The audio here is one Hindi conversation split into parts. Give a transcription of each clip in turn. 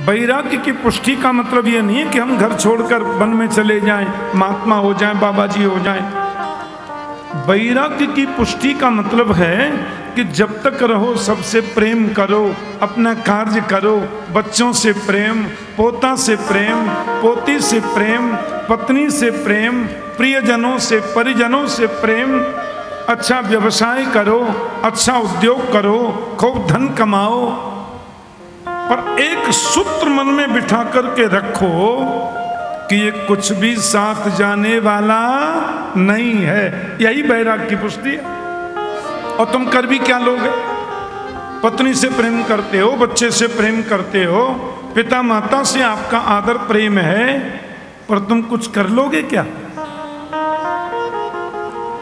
वैराग्य की पुष्टि का मतलब ये नहीं है कि हम घर छोड़कर वन में चले जाएँ, महात्मा हो जाएँ बाबा जी हो जाएँ। वैराग्य की पुष्टि का मतलब है कि जब तक रहो, सबसे प्रेम करो, अपना कार्य करो, बच्चों से प्रेम, पोता से प्रेम, पोती से प्रेम, पत्नी से प्रेम, प्रियजनों से, परिजनों से प्रेम अच्छा व्यवसाय करो अच्छा उद्योग करो, खूब धन कमाओ पर एक सूत्र मन में बिठा करके रखो कि ये कुछ भी साथ जाने वाला नहीं है। यही बैराग की पुष्टि है। और तुम कर भी क्या लोगे? पत्नी से प्रेम करते हो, बच्चे से प्रेम करते हो पिता माता से आपका आदर प्रेम है, पर तुम कुछ कर लोगे क्या?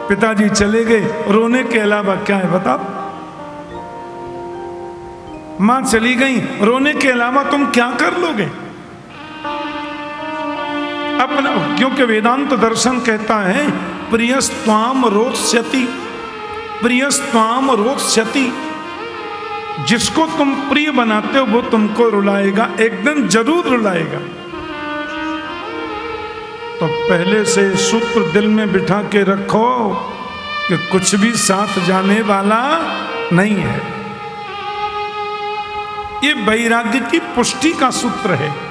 पिताजी चले गए, रोने के अलावा क्या है बताओ? माँ चली गई, रोने के अलावा तुम क्या कर लोगे? अपना, क्योंकि वेदांत दर्शन कहता है प्रियस्वाम रोत्स्यति प्रियस्वाम रोत्स्यति। जिसको तुम प्रिय बनाते हो, वो तुमको रुलाएगा, एक दिन ज़रूर रुलाएगा। तो पहले से सूत्र दिल में बिठा के रखो कि कुछ भी साथ जाने वाला नहीं है। ये वैराग्य की पुष्टि का सूत्र है।